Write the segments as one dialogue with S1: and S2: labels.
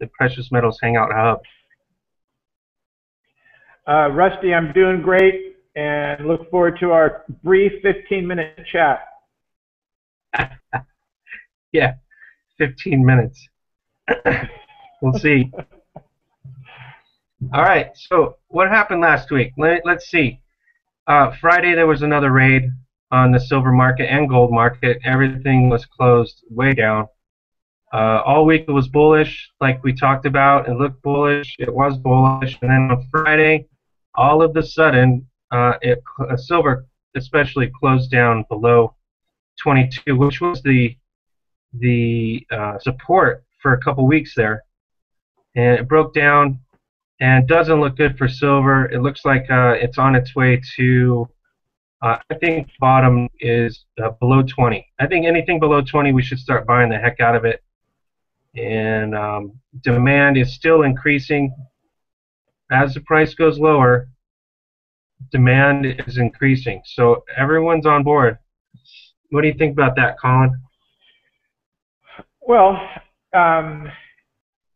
S1: the Precious Metals Hangout Hub.
S2: Uh, Rusty, I'm doing great and look forward to our brief 15 minute chat.
S1: yeah, 15 minutes. we'll see. All right, so what happened last week? Let, us see. Uh, Friday there was another raid on the silver market and gold market. Everything was closed way down. Uh, all week it was bullish, like we talked about. It looked bullish. It was bullish, and then on Friday, all of a sudden, uh, it uh, silver especially closed down below 22, which was the the uh, support for a couple weeks there, and it broke down and doesn't look good for silver. It looks like uh, it's on its way to. Uh, I think bottom is uh, below 20. I think anything below 20, we should start buying the heck out of it. And um, demand is still increasing. As the price goes lower, demand is increasing. So everyone's on board. What do you think about that, Colin?
S2: Well, um,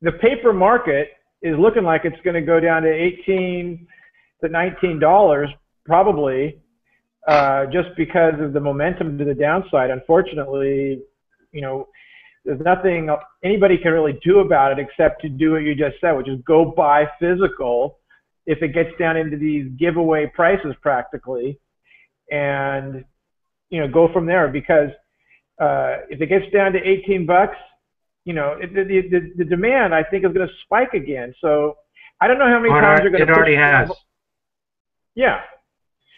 S2: the paper market is looking like it's going to go down to 18 to 19 dollars probably uh, just because of the momentum to the downside. Unfortunately, you know, there's nothing anybody can really do about it except to do what you just said, which is go buy physical if it gets down into these giveaway prices practically, and you know go from there because uh, if it gets down to 18 bucks, you know, it, the, the, the demand I think is going to spike again. So I don't know how many times you're going
S1: to. It already has.
S2: Yeah.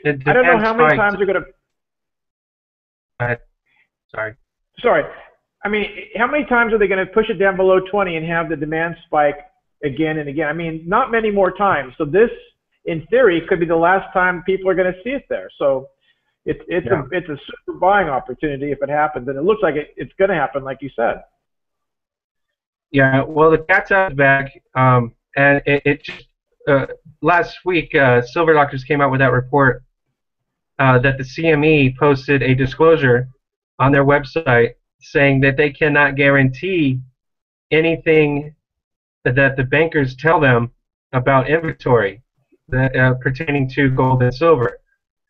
S2: I don't know how many times you're going to.
S1: Sorry.
S2: Sorry. I mean, how many times are they going to push it down below 20 and have the demand spike again and again? I mean, not many more times. So this, in theory, could be the last time people are going to see it there. So it's it's yeah. a it's a super buying opportunity if it happens, and it looks like it, it's going to happen, like you said.
S1: Yeah, well, the cat's out of the bag, um, and it, it just, uh, last week, uh, Silver Doctors came out with that report uh, that the CME posted a disclosure on their website saying that they cannot guarantee anything that the bankers tell them about inventory that, uh, pertaining to gold and silver.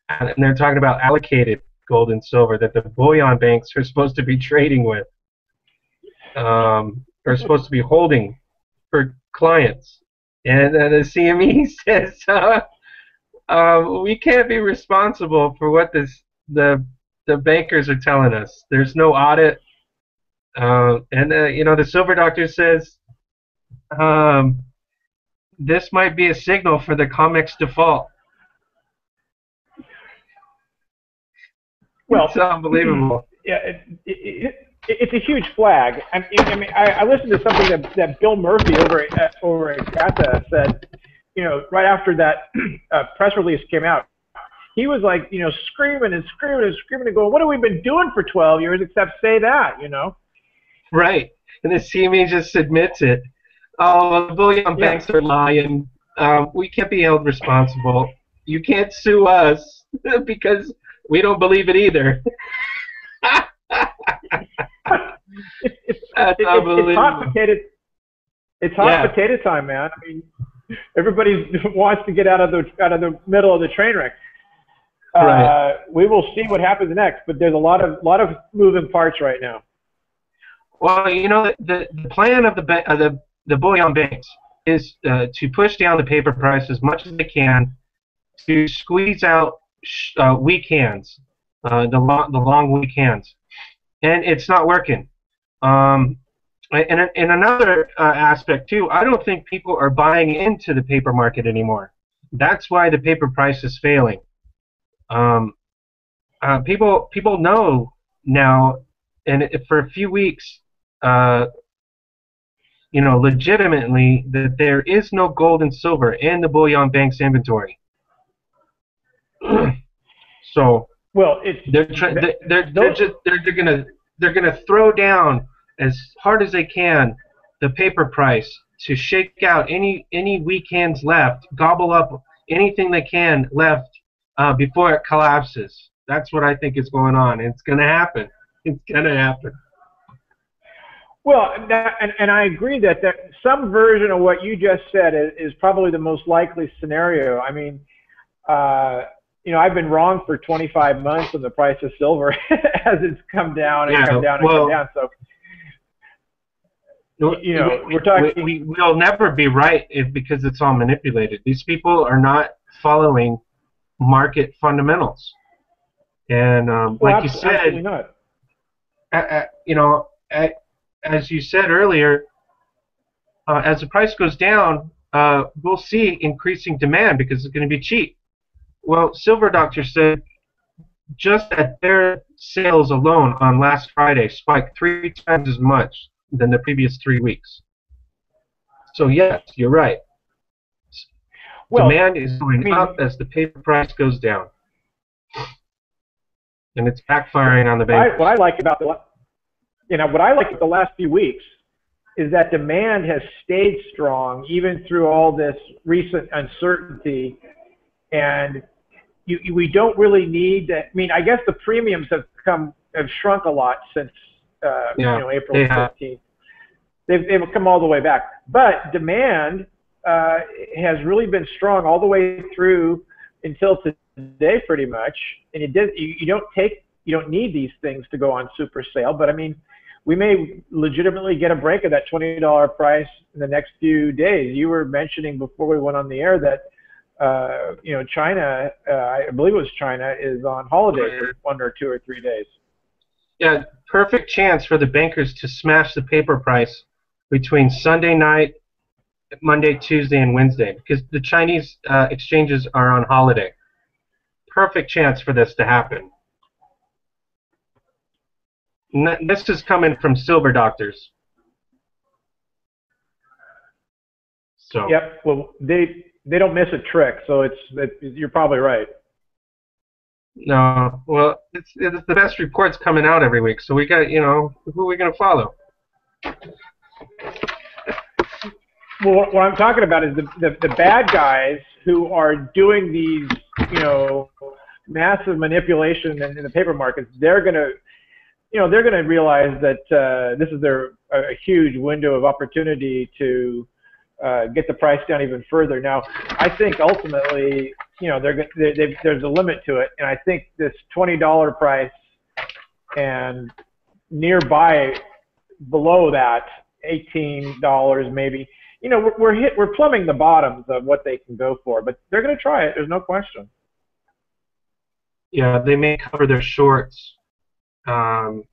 S1: And they're talking about allocated gold and silver that the bullion banks are supposed to be trading with. Um, are supposed to be holding for clients. And uh, the CME says uh, uh, we can't be responsible for what this the the bankers are telling us. There's no audit, uh, and uh, you know the silver doctor says um, this might be a signal for the COMEX default.
S2: Well,
S1: it's unbelievable.
S2: Yeah, it, it, it's a huge flag. I mean, I, mean, I, I listened to something that, that Bill Murphy over at, over at GATA said, you know, right after that uh, press release came out. He was like, you know, screaming and screaming and screaming and going, what have we been doing for 12 years except say that, you know?
S1: Right. And the CME just admits it. Oh, the bullion yeah. banks are lying. Um, we can't be held responsible. You can't sue us because we don't believe it either.
S2: it's, it's, it's, it's hot potato. It's hot yeah. potato time, man. I mean, everybody wants to get out of the out of the middle of the train wreck. Uh, right. we will see what happens next, but there's a lot of lot of moving parts right now.
S1: Well, you know, the the plan of the uh, the the bullion banks is uh, to push down the paper price as much as they can to squeeze out uh, weak hands, uh, the long the long weak hands, and it's not working. Um, and in another uh, aspect too, I don't think people are buying into the paper market anymore. That's why the paper price is failing. Um, uh, people people know now, and for a few weeks, uh, you know, legitimately that there is no gold and silver in the bullion bank's inventory. so
S2: well,
S1: they're trying. They're, they're, they're just they're, they're gonna they're gonna throw down as hard as they can the paper price to shake out any any weak hands left, gobble up anything they can left uh, before it collapses. That's what I think is going on. It's going to happen. It's going to happen.
S2: Well, that, and, and I agree that, that some version of what you just said is, is probably the most likely scenario. I mean, uh, you know, I've been wrong for 25 months on the price of silver as it's come down and
S1: Yeah,
S2: come down and
S1: well-
S2: come down. So, you know, we're talking-
S1: We, we, we'll never be right if, because it's all manipulated. These people are not following market fundamentals. And um,
S2: well,
S1: like you said, uh, uh, you know, uh, as you said earlier, uh, as the price goes down, uh, we'll see increasing demand because it's going to be cheap. Well, Silver Doctor said just that their sales alone on last Friday spiked three times as much than the previous three weeks. So yes, you're right.
S2: Well,
S1: demand is going
S2: I mean-
S1: up as the paper price goes down, and it's backfiring on the
S2: I, what I like about the, you know, what I like the last few weeks is that demand has stayed strong even through all this recent uncertainty, and you, you, we don't really need. To, I mean, I guess the premiums have come have shrunk a lot since uh,
S1: Yeah,
S2: you know April
S1: they
S2: 15th. They've they've come all the way back, but demand uh, has really been strong all the way through until today, pretty much. And you did you, you don't take you don't need these things to go on super sale, but I mean, we may legitimately get a break of that twenty dollar price in the next few days. You were mentioning before we went on the air that uh, you know China, uh, I believe it was China, is on holiday for one or two or three days.
S1: Yeah, perfect chance for the bankers to smash the paper price between Sunday night, Monday, Tuesday, and Wednesday because the Chinese uh, exchanges are on holiday. Perfect chance for this to happen. This is coming from Silver Doctors. So
S2: Yep. Well, they they don't miss a trick, so it's it, you're probably right.
S1: no, well, it's, it's the best reports coming out every week. So we got, you know, who are we going to follow?
S2: Well, what, I'm talking about is the, the the bad guys who are doing these, you know, massive manipulation in, in the paper markets. They're gonna, you know, they're gonna realize that uh, this is their a, huge window of opportunity to uh, get the price down even further. Now, I think ultimately, you know, they're, they, there's a limit to it, and I think this twenty dollar price and nearby below that, eighteen dollars maybe. You know, we're, we're hit, we're plumbing the bottoms of what they can go for, but they're going to try it. There's no question.
S1: Yeah, they may cover their shorts um,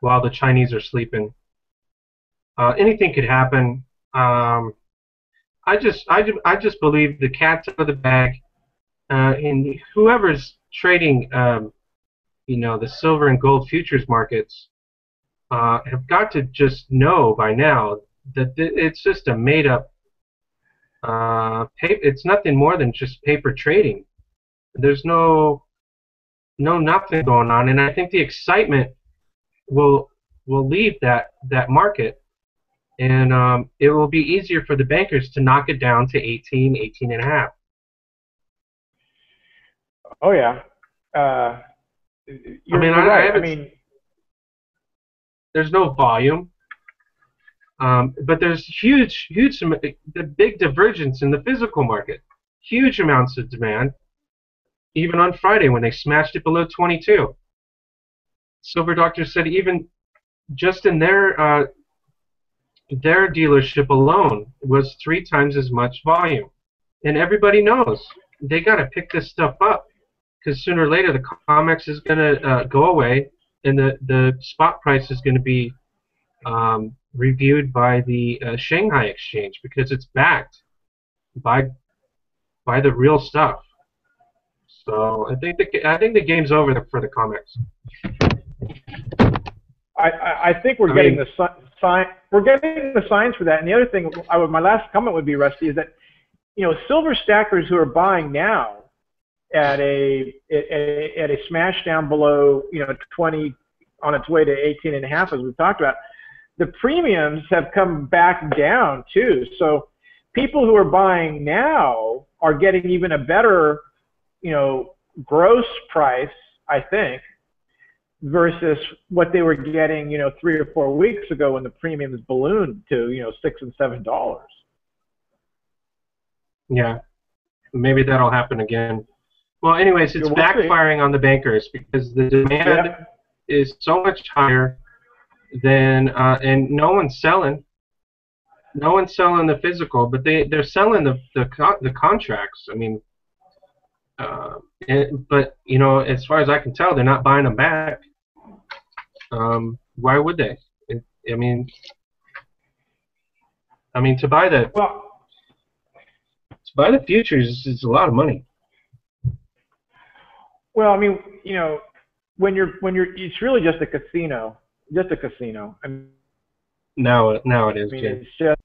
S1: while the Chinese are sleeping. Uh, anything could happen. Um, I just, I, I just believe the cat's out of the bag, uh, and whoever's trading, um, you know, the silver and gold futures markets uh, have got to just know by now that it's just a made-up. Uh, pa- it's nothing more than just paper trading. There's no no nothing going on and i think the excitement will will leave that that market and um, it will be easier for the bankers to knock it down to 18 18 and a half
S2: Oh yeah. Uh, you're,
S1: mean, I- I
S2: right. I,
S1: haven't-
S2: mean,
S1: there's no volume um, but there's huge huge the big divergence in the physical market. Huge amounts of demand even on friday when they smashed it below 22 silver doctor said even just in their uh, their dealership alone was three times as much volume. And everybody knows they got to pick this stuff up because sooner or later the comex is going to uh, go away and the, the spot price is going to be um, reviewed by the uh, Shanghai exchange because it's backed by by the real stuff. So I think the I think the game's over for the COMEX.
S2: I, I, I think we're
S1: I
S2: getting
S1: mean-
S2: the si- sign. We're getting the signs for that. And the other thing, I would, my last comment would be, Rusty, is that you know silver stackers who are buying now at a at a, at a smash down below you know 20 on its way to 18 and a half as we've talked about the premiums have come back down too. So people who are buying now are getting even a better you know gross price i think versus what they were getting, you know, three or four weeks ago when the premiums ballooned to, you know, six and seven dollars.
S1: Yeah, maybe that'll happen again. Well, anyways, it's
S2: we'll
S1: backfiring on the bankers because the demand is so much higher than, uh, and no one's selling. No one's selling the physical, but they they're selling the the con- the contracts. I mean, uh, and, but you know, as far as I can tell, they're not buying them back. Um, why would they? It, I mean, I mean to buy the
S2: Well,
S1: to buy the futures is a lot of money.
S2: well, I mean, you know, when you're when you're, it's really just a casino, just a casino. I mean,
S1: Now, now it is,
S2: I mean, it's just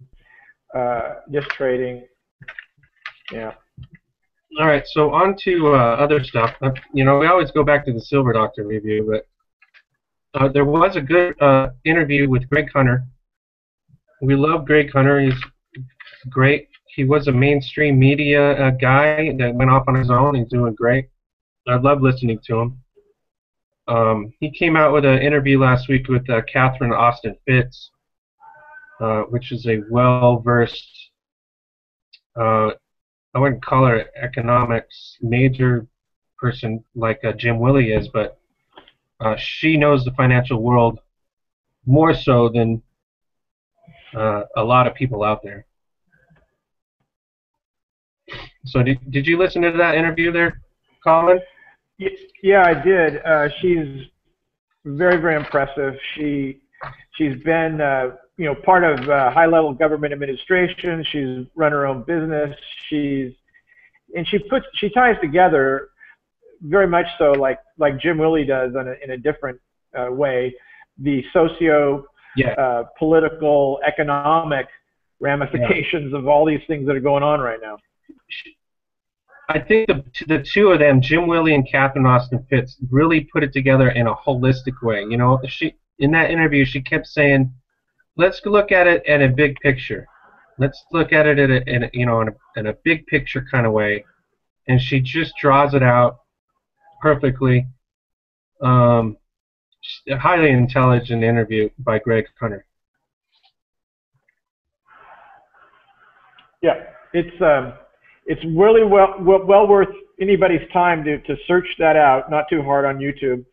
S2: uh, just trading. Yeah.
S1: All right, so on to uh, other stuff. Uh, you know, we always go back to the Silver Doctor review, but uh, there was a good uh, interview with Greg Hunter. We love Greg Hunter. He's great. He was a mainstream media uh, guy that went off on his own. He's doing great. I love listening to him. Um, he came out with an interview last week with uh, Catherine Austin Fitts, uh, which is a well-versed uh, I wouldn't call her economics major person like uh, Jim Willie is, but uh, she knows the financial world more so than uh, a lot of people out there. So did, did you listen to that interview there, Colin?
S2: Yeah, I did. Uh, she's very, very impressive. She she's been uh, you know part of uh, high level government administration. She's run her own business. She's and she puts she ties together very much so like like Jim Willie does in a, in a different uh, way the socio
S1: Yeah.
S2: uh, political economic ramifications of all these things that are going on right now.
S1: I think the, the two of them, Jim Willie and Catherine Austin Fitts, really put it together in a holistic way. You know, she in that interview she kept saying, "Let's look at it in a big picture. Let's look at it in a, in a you know in a, in a big picture kind of way," and she just draws it out perfectly. Um, a highly intelligent interview by Greg Hunter.
S2: Yeah, it's um, it's really well, well well worth anybody's time to to search that out. Not too hard on YouTube,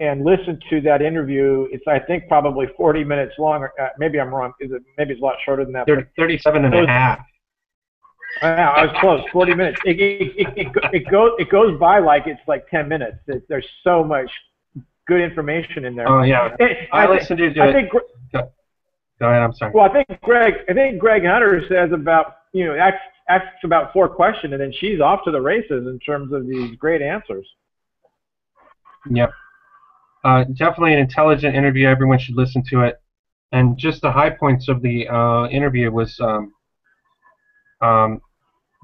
S2: and listen to that interview. It's I think probably 40 minutes long. or, Uh, maybe I'm wrong. Is it? Maybe it's a lot shorter than that. but-
S1: Thir- 37 and a half.
S2: Wow, I was close. 40 minutes. It, it, it, it, go- it goes it goes by like it's like 10 minutes. It, there's so much good information in there.
S1: Oh yeah,
S2: It-
S1: I
S2: I,
S1: listened to
S2: I think
S1: Go ahead. I'm sorry.
S2: well, I think Greg I think Greg Hunter says about you know asks, asks about four questions and then she's off to the races in terms of these great answers.
S1: Yep. Uh, definitely an intelligent interview. Everyone should listen to it. And just the high points of the uh, interview was um, um,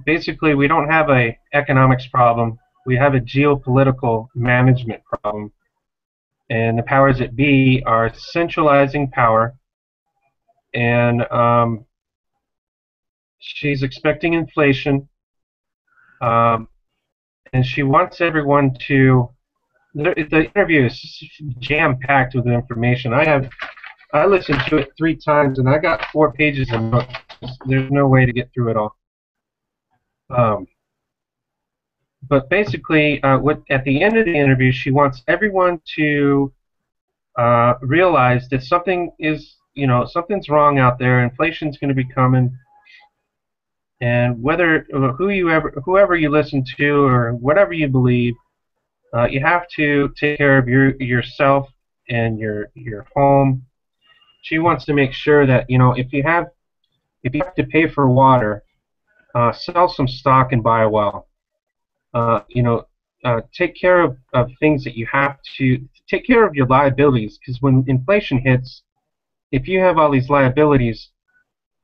S1: basically we don't have a economics problem. We have a geopolitical management problem. And the powers that be are centralizing power. And um, she's expecting inflation. Um, and she wants everyone to the, the interview is jam packed with information. I have I listened to it three times and I got four pages of notes. There's no way to get through it all. Um, but basically, uh, what at the end of the interview, she wants everyone to uh, realize that something is, you know, something's wrong out there. Inflation's going to be coming, and whether who you ever, whoever you listen to, or whatever you believe, uh, you have to take care of your yourself and your your home. She wants to make sure that you know if you have if you have to pay for water, uh, sell some stock and buy a well. Uh, you know, uh, take care of, of things that you have to take care of your liabilities because when inflation hits, if you have all these liabilities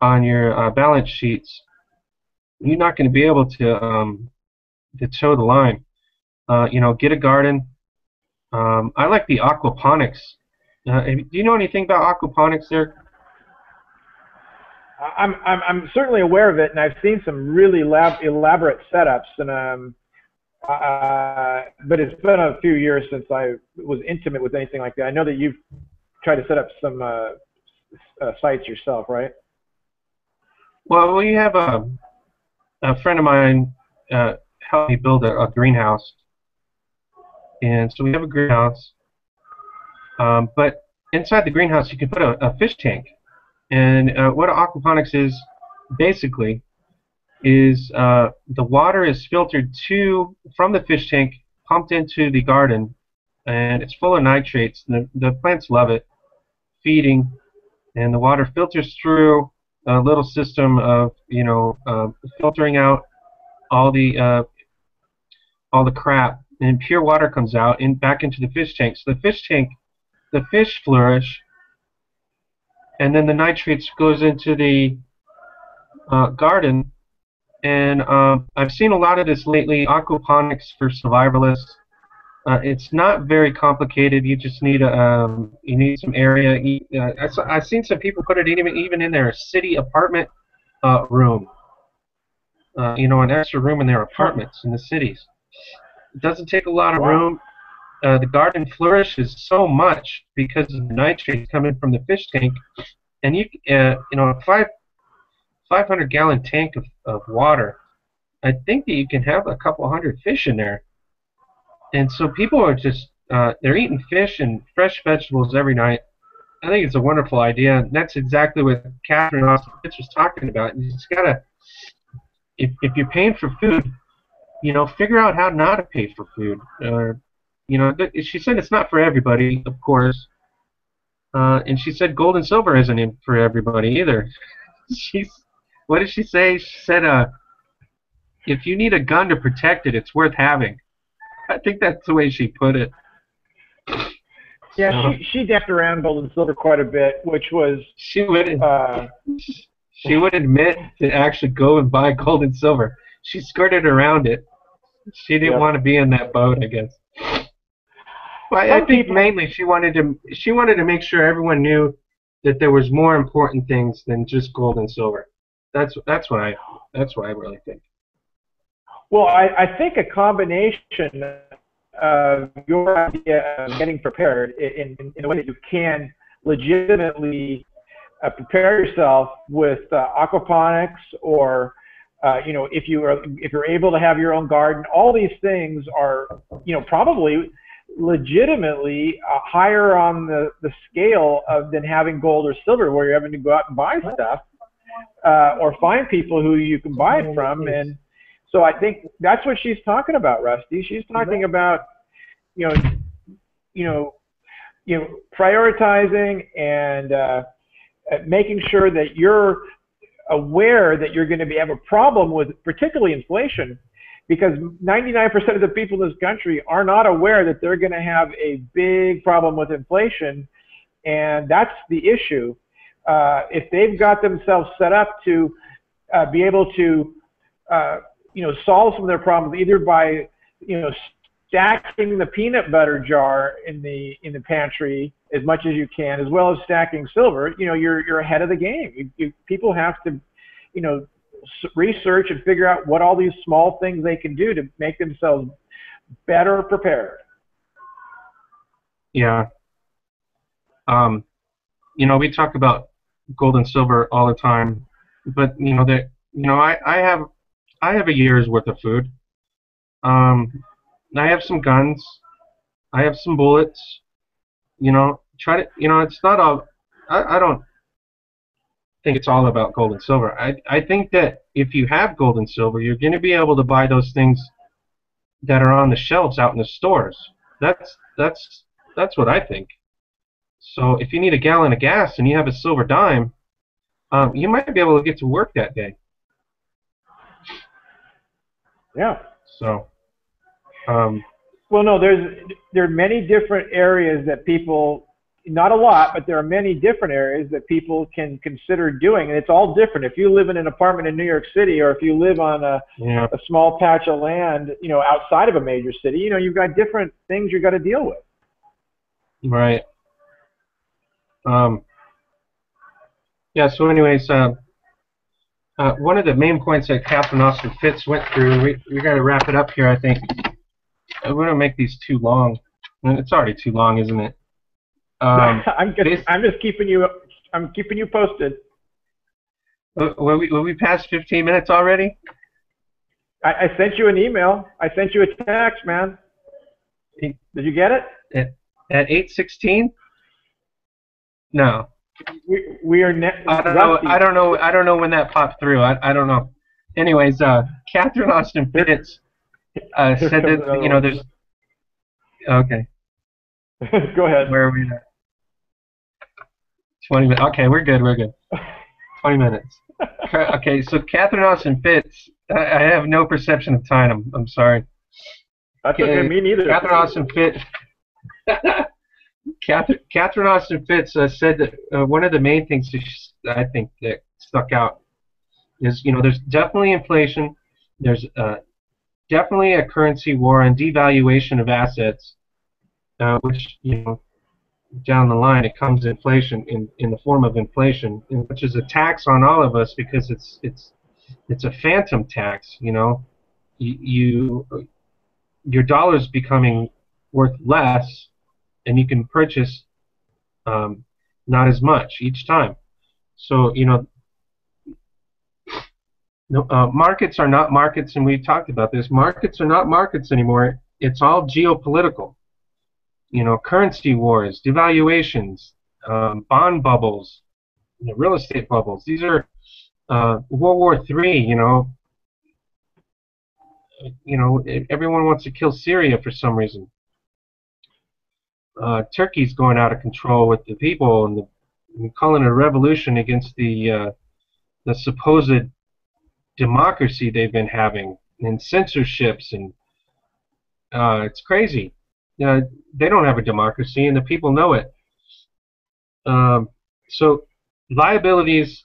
S1: on your uh, balance sheets, you're not going to be able to um, to toe the line. Uh, you know, get a garden. Um, I like the aquaponics. Uh, do you know anything about aquaponics there?
S2: I'm, I'm, I'm certainly aware of it, and I've seen some really lab, elaborate setups, and um, Uh, but it's been a few years since I was intimate with anything like that. I know that you've tried to set up some uh, uh, sites yourself, right?
S1: Well, we have a, a friend of mine uh, helped me build a, a greenhouse, and so we have a greenhouse. Um, but inside the greenhouse, you can put a, a fish tank, and uh, what aquaponics is basically is uh, the water is filtered to from the fish tank, pumped into the garden, and it's full of nitrates. The, the plants love it, feeding, and the water filters through a little system of you know uh, filtering out all the uh, all the crap, and pure water comes out and back into the fish tank. So the fish tank, the fish flourish, and then the nitrates goes into the uh, garden and um, I've seen a lot of this lately. Aquaponics for survivalists. Uh, it's not very complicated. You just need a um, you need some area. Uh, I, I've seen some people put it even even in their city apartment uh, room. Uh, you know, an extra room in their apartments in the cities. It doesn't take a lot of room. Uh, the garden flourishes so much because of the nitrates coming from the fish tank, and you uh, you know a five 500 gallon tank of, of water, I think that you can have a couple hundred fish in there. And so people are just, uh, they're eating fish and fresh vegetables every night. I think it's a wonderful idea. And that's exactly what Catherine Austin Fitts was talking about. You just got to, if, if you're paying for food, you know, figure out how not to pay for food. You know, th- she said it's not for everybody, of course. Uh, and she said gold and silver isn't in for everybody either. She's what did she say? She said, uh, if you need a gun to protect it, it's worth having. I think that's the way she put it.
S2: Yeah, she she decked around gold and silver quite a bit, which was
S1: she would uh, she would admit to actually go and buy gold and silver. She skirted around it. She didn't want to be in that boat, I guess. Well, I, I think mainly she wanted to she wanted to make sure everyone knew that there was more important things than just gold and silver. That's that's what I that's what I really think.
S2: Well, I, I think a combination of your idea of getting prepared in, in, in a way that you can legitimately uh, prepare yourself with uh, aquaponics or uh, you know if you are if you're able to have your own garden all these things are you know probably legitimately uh, higher on the, the scale of than having gold or silver where you're having to go out and buy stuff uh, or find people who you can buy it from. And so I think that's what she's talking about, Rusty. She's talking about, you know, you know, you know, prioritizing and uh, making sure that you're aware that you're going to be have a problem with particularly inflation because 99% of the people in this country are not aware that they're going to have a big problem with inflation and that's the issue uh, if they've got themselves set up to uh, be able to, uh, you know, solve some of their problems either by, you know, stacking the peanut butter jar in the in the pantry as much as you can, as well as stacking silver, you know, you're you're ahead of the game. You, you, people have to, you know, research and figure out what all these small things they can do to make themselves better prepared.
S1: Yeah. Um, you know, we talk about gold and silver all the time, but you know that you know I, I have I have a year's worth of food. Um, I have some guns. I have some bullets. You know, try to you know it's not all. I, I don't think it's all about gold and silver. I I think that if you have gold and silver, you're going to be able to buy those things that are on the shelves out in the stores. That's that's that's what I think. So if you need a gallon of gas and you have a silver dime, um, you might be able to get to work that day.
S2: Yeah.
S1: So. Um,
S2: well, no, there's there are many different areas that people, not a lot, but there are many different areas that people can consider doing, and it's all different. If you live in an apartment in New York City, or if you live on a yeah. a small patch of land, you know, outside of a major city, you know, you've got different things you've got to deal with.
S1: Right. Um, yeah. So, anyways, uh, uh, one of the main points that Catherine Austin Fitts went through, and we we got to wrap it up here, I think. Uh, we don't make these too long. And It's already too long, isn't it? Um,
S2: I'm just I'm just keeping you I'm keeping you posted.
S1: uh, were we were we past 15 minutes already?
S2: I, I sent you an email. I sent you a text, man. Did you get it?
S1: At 8:16? No,
S2: We we are ne-
S1: I don't know. I don't know. I don't know when that popped through. I, I don't know. Anyways, uh, Catherine Austin Fitts uh, said that you know there's okay.
S2: Go ahead.
S1: Where are we at? 20 minutes. Okay, we're good. We're good. 20 minutes. Okay, so Catherine Austin Fitts. I, I have no perception of time. I'm, I'm sorry.
S2: That's okay. Me neither.
S1: Catherine Austin Fitts. Catherine, Catherine Austin Fitts uh, said that uh, one of the main things that I think that stuck out is you know there's definitely inflation. There's uh, definitely a currency war and devaluation of assets, uh, which you know down the line it comes inflation in, in the form of inflation, which is a tax on all of us because it's it's it's a phantom tax. You know, you, you your dollar's becoming worth less, and you can purchase um, not as much each time. So you know, no, uh, markets are not markets, and we've talked about this. Markets are not markets anymore. It's all geopolitical. You know, currency wars, devaluations, um, bond bubbles, you know, real estate bubbles. These are uh, World War Three. You know, you know, everyone wants to kill Syria for some reason. Uh, Turkey's going out of control with the people and, the, and calling it a revolution against the uh, the supposed democracy they've been having and censorships and uh, it's crazy. Uh, they don't have a democracy and the people know it. Um, so liabilities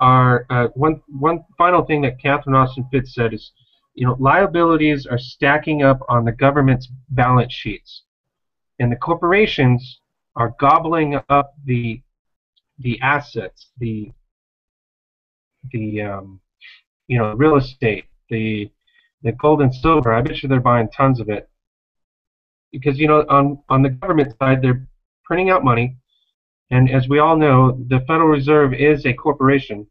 S1: are uh, one one final thing that Catherine Austin Fitts said is, you know, liabilities are stacking up on the government's balance sheets, and the corporations are gobbling up the the assets, the the um, you know real estate, the the gold and silver. I bet you they're buying tons of it. Because you know on on the government side they're printing out money, and as we all know, the Federal Reserve is a corporation,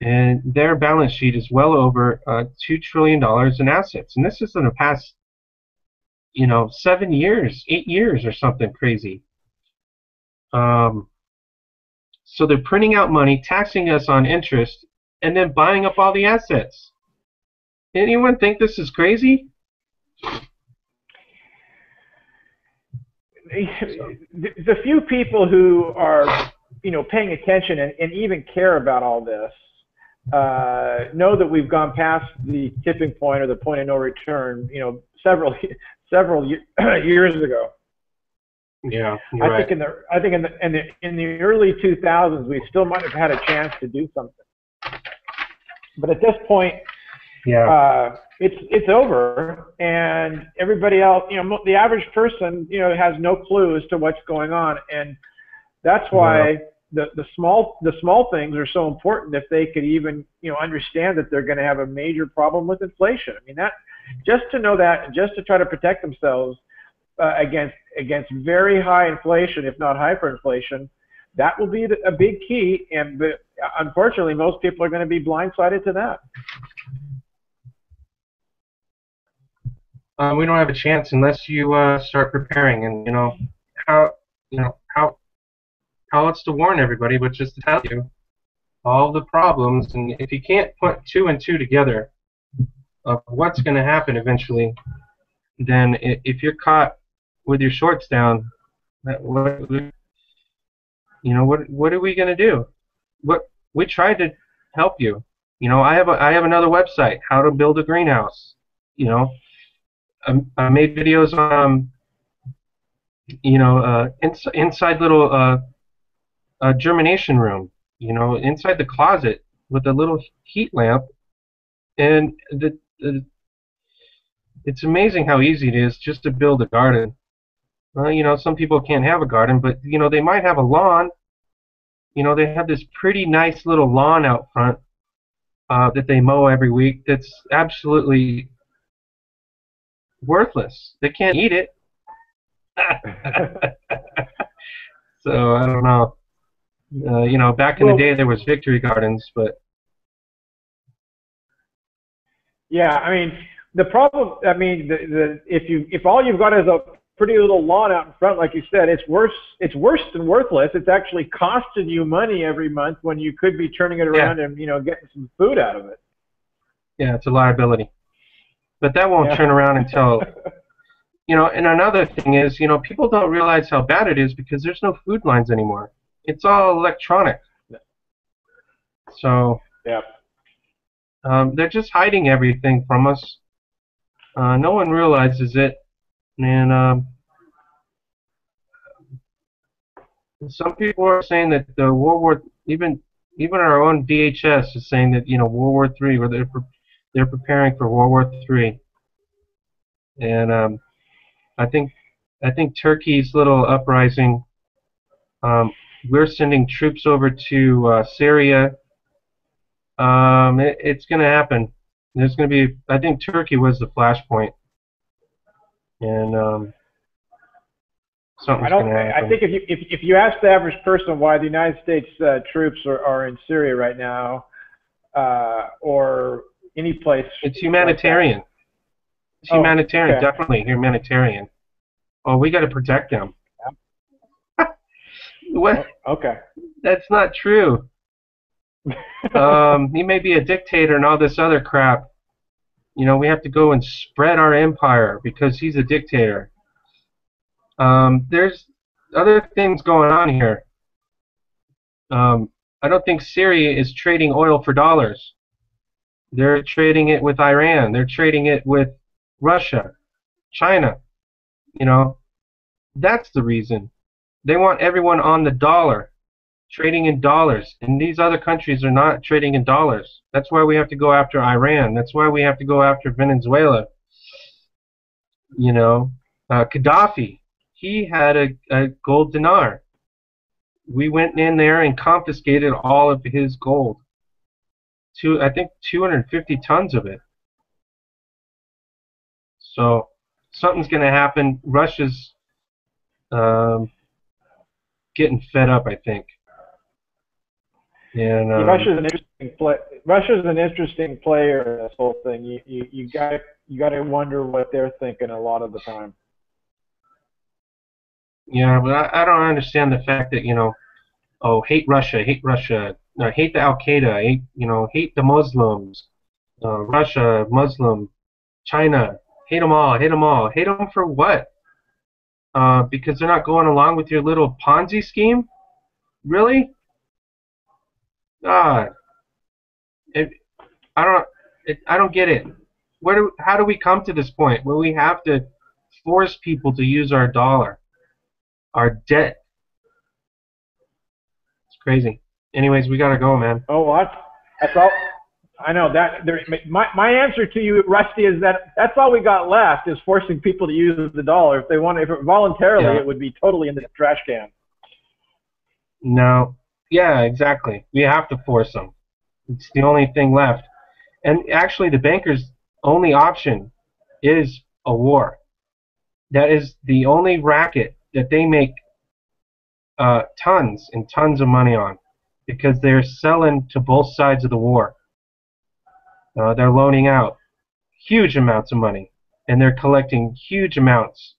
S1: and their balance sheet is well over uh, two trillion dollars in assets, and this is in the past you know seven years, eight years, or something crazy. Um, so they're printing out money, taxing us on interest, and then buying up all the assets. Anyone think this is crazy?
S2: the, few people who are, you know, paying attention and, and even care about all this uh, know that we've gone past the tipping point or the point of no return, you know, several several years ago.
S1: Yeah,
S2: I think in the I think in the in the in the early 2000s we still might have had a chance to do something, but at this point
S1: yeah,
S2: uh, it's it's over, and everybody else, you know, the average person, you know, has no clue as to what's going on, and that's why the the small the small things are so important. If they could even, you know, understand that they're going to have a major problem with inflation. I mean, that just to know that, just to try to protect themselves uh, against against very high inflation, if not hyperinflation, that will be a big key. And unfortunately, most people are going to be blindsided to that.
S1: uh, we don't have a chance unless you uh, start preparing. And you know how you know how how else to warn everybody, but just to tell you all the problems. And if you can't put two and two together of what's going to happen eventually, then if you're caught with your shorts down, what you know what what are we going to do? What we tried to help you. You know, I have a, I have another website, how to build a greenhouse. You know, I, I made videos on, um, you know, uh, ins- inside little uh, germination room. You know, inside the closet with a little heat lamp, and the it's amazing how easy it is just to build a garden. Well, you know, some people can't have a garden, but you know, they might have a lawn. You know, they have this pretty nice little lawn out front uh, that they mow every week. That's absolutely worthless. They can't eat it. so I don't know. Uh, you know, back in
S2: Well-
S1: the day there was Victory Gardens, but
S2: Yeah, I mean, the problem, I mean, the, the if you if all you've got is a pretty little lawn out in front, like you said, it's worse. It's worse than worthless. It's actually costing you money every month when you could be turning it around and you know getting some food out of it.
S1: yeah, it's a liability. But that won't
S2: Yeah.
S1: turn around until you know. And another thing is, you know, people don't realize how bad it is because there's no food lines anymore. It's all electronic. So
S2: Yeah.
S1: Um, they're just hiding everything from us. Uh, no one realizes it, and um, some people are saying that the World War, even even our own DHS is saying that you know World War Three, where they're pre- they're preparing for World War Three, and um, I think I think Turkey's little uprising. Um, we're sending troops over to uh, Syria. Um, it, it's going to happen. There's going to be. I think Turkey was the flashpoint, and um, something's
S2: I don't.
S1: going to happen.
S2: I think if you if, if you ask the average person why the United States uh, troops are, are in Syria right now, uh, or any place,
S1: It's humanitarian. It's
S2: Oh,
S1: humanitarian,
S2: okay.
S1: definitely humanitarian. Oh, we got to protect them. what?
S2: okay.
S1: That's not true. Um, he may be a dictator and all this other crap. You know, we have to go and spread our empire because he's a dictator. Um, there's other things going on here. Um, I don't think Syria is trading oil for dollars. They're trading it with Iran. They're trading it with Russia, China. You know, that's the reason. They want everyone on the dollar, trading in dollars. And these other countries are not trading in dollars. That's why we have to go after Iran. That's why we have to go after Venezuela. You know, uh, Gaddafi, he had a, a gold dinar. We went in there and confiscated all of his gold. Two, I think 250 tons of it. So something's going to happen. Russia's um, getting fed up, I think. And um,
S2: Russia's an interesting play. Russia's an interesting player in this whole thing. You you you got you got to wonder what they're thinking a lot of the time.
S1: yeah, but I, I don't understand the fact that you know, oh, hate Russia, hate Russia, no, hate the Al Qaeda, hate you know, hate the Muslims, uh, Russia, Muslim, China, hate them all, hate them all, hate them for what? Uh, because they're not going along with your little Ponzi scheme? Really? God, it, I don't, it, I don't get it. Where do, how do we come to this point where we have to force people to use our dollar, our debt? It's crazy. Anyways, we gotta go, man.
S2: Oh, what? That's all. I know that. There, my my answer to you, Rusty, is that that's all we got left is forcing people to use the dollar. If they want, if it voluntarily,
S1: Yeah.
S2: it would be totally in the trash can.
S1: No. Yeah, exactly. We have to force them. It's the only thing left. And actually, the bankers' only option is a war. That is the only racket that they make uh, tons and tons of money on because they're selling to both sides of the war. Uh, they're loaning out huge amounts of money and they're collecting huge amounts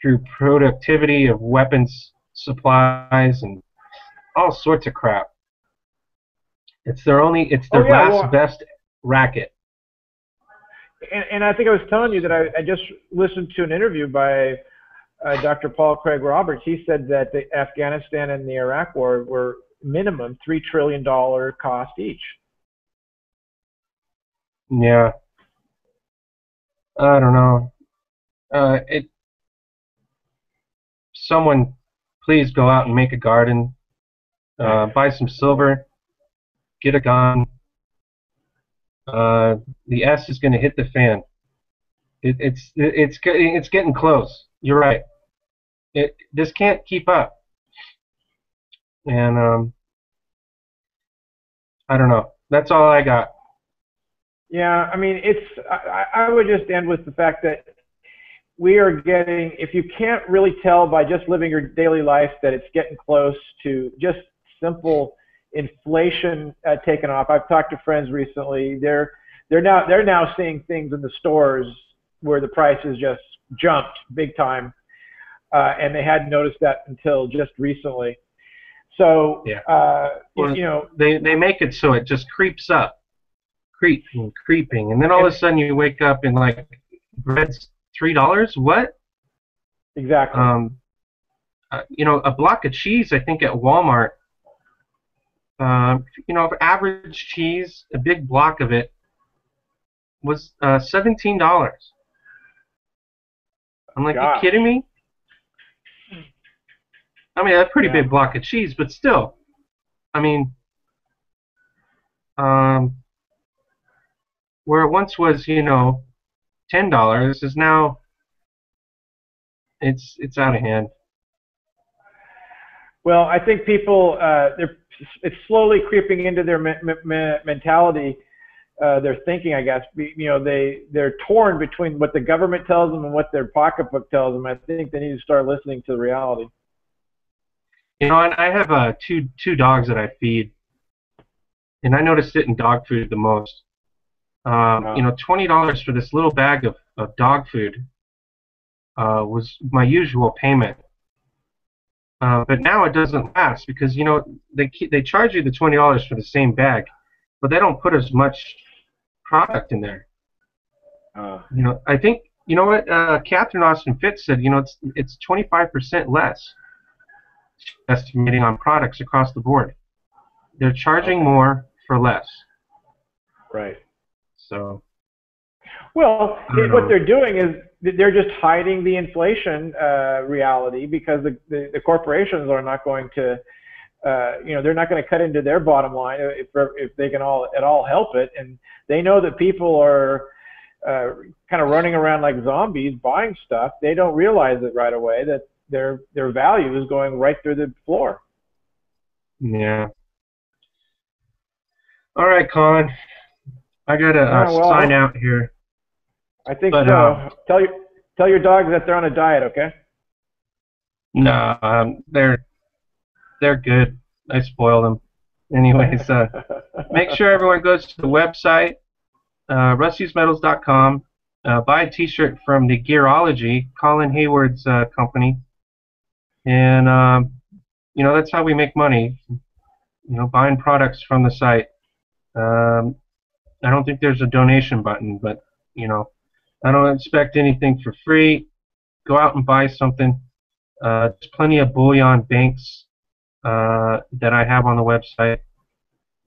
S1: through productivity of weapons supplies and all sorts of crap. It's their only, it's their
S2: Oh, yeah,
S1: last
S2: well-
S1: best racket.
S2: And, and I think I was telling you that I, I just listened to an interview by uh, Dr. Paul Craig Roberts. He said that the Afghanistan and the Iraq War were minimum three trillion dollar cost each.
S1: Yeah. I don't know. Uh, it. Someone, please go out and make a garden. Uh, buy some silver. Get a gun. Uh, the S is going to hit the fan. It, it's it, it's getting it's getting close. You're right. It this can't keep up. And um, I don't know. That's all I got.
S2: Yeah, I mean, it's. I, I would just end with the fact that we are getting. If you can't really tell by just living your daily life that it's getting close to just simple inflation uh, taken off. I've talked to friends recently. They're they're now they're now seeing things in the stores where the prices just jumped big time, uh, and they hadn't noticed that until just recently. So
S1: Yeah.
S2: uh,
S1: Well,
S2: you know,
S1: They they make it so it just creeps up, creeping, creeping, and then all of a sudden you wake up and like bread's three dollars. What?
S2: exactly.
S1: Um, uh, you know, a block of cheese. I think at Walmart. Um, you know, average cheese, a big block of it was uh, seventeen dollars. I'm like,
S2: Gosh.
S1: you kidding me? I mean, a pretty
S2: Yeah.
S1: big block of cheese, but still, I mean, um, where it once was, you know, ten dollars is now it's it's out of hand.
S2: Well, I think people uh, they're it's slowly creeping into their me- me- me- mentality, uh, their thinking. I guess you know they they're torn between what the government tells them and what their pocketbook tells them. I think they need to start listening to the reality.
S1: You know, and I have uh, two two dogs that I feed, and I noticed it in dog food the most. Um,
S2: Oh.
S1: You know, twenty dollars for this little bag of, of dog food uh, was my usual payment. Uh, but now it doesn't last because you know they keep, they charge you the twenty dollars for the same bag, but they don't put as much product in there.
S2: Uh,
S1: You know, I think you know what uh, Catherine Austin Fitts said. You know, it's it's 25% less estimating on products across the board. They're charging
S2: Okay.
S1: more for less.
S2: right.
S1: So
S2: Well,
S1: I don't
S2: it, what
S1: know.
S2: they're doing is they're just hiding the inflation uh, reality because the, the, the corporations are not going to, uh, you know, they're not going to cut into their bottom line if, if they can all at all help it. And they know that people are uh, kind of running around like zombies buying stuff. They don't realize it right away that their their value is going right through the floor.
S1: yeah. All right, Colin. I gotta uh,
S2: Oh, well,
S1: sign out here.
S2: I think
S1: But,
S2: so.
S1: uh,
S2: tell your tell your dogs that they're on a diet, okay?
S1: No, um, they're they're good. I spoil them. Anyways, uh, make sure everyone goes to the website, uh, rustysmetals.com. Uh, buy a T-shirt from the Gearology, Colin Hayward's uh, company, and um, you know that's how we make money. You know, buying products from the site. Um, I don't think there's a donation button, but you know, I don't expect anything for free. Go out and buy something. Uh, there's plenty of bullion banks uh, that I have on the website.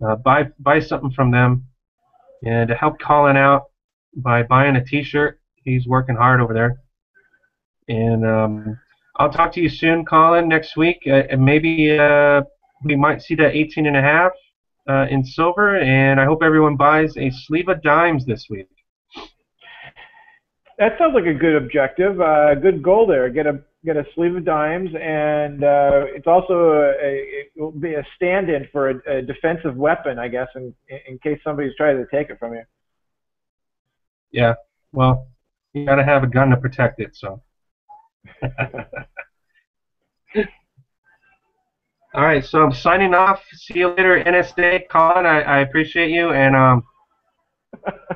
S1: Uh, buy buy something from them, and to help Colin out by buying a T-shirt. He's working hard over there, and um, I'll talk to you soon, Colin, next week, uh, and maybe uh, we might see that 18 and a half uh, in silver, and I hope everyone buys a sleeve of dimes this week.
S2: That sounds like a good objective, uh, a good goal there. Get a get a sleeve of dimes, and uh, it's also a, it will be a stand-in for a, a defensive weapon, I guess, in in case somebody's trying to take it from you.
S1: Yeah, well, you got to have a gun to protect it, so. All right, so I'm signing off. See you later, NSA. Colin, I, I appreciate you, and um,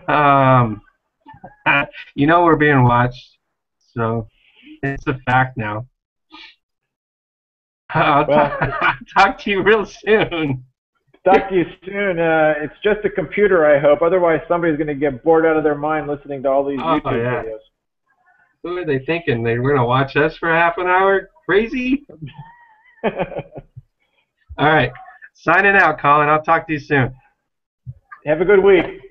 S1: um, you know we're being watched, so it's a fact now. I'll
S2: Well-
S1: talk to you real soon.
S2: Talk to you soon. Uh, it's just a computer, I hope. Otherwise, somebody's going to get bored out of their mind listening to all these
S1: Oh,
S2: YouTube
S1: yeah.
S2: videos.
S1: Who are they thinking? They're gonna watch us for half an hour? Crazy? All right, signing out, Colin. I'll talk to you soon.
S2: Have a good week.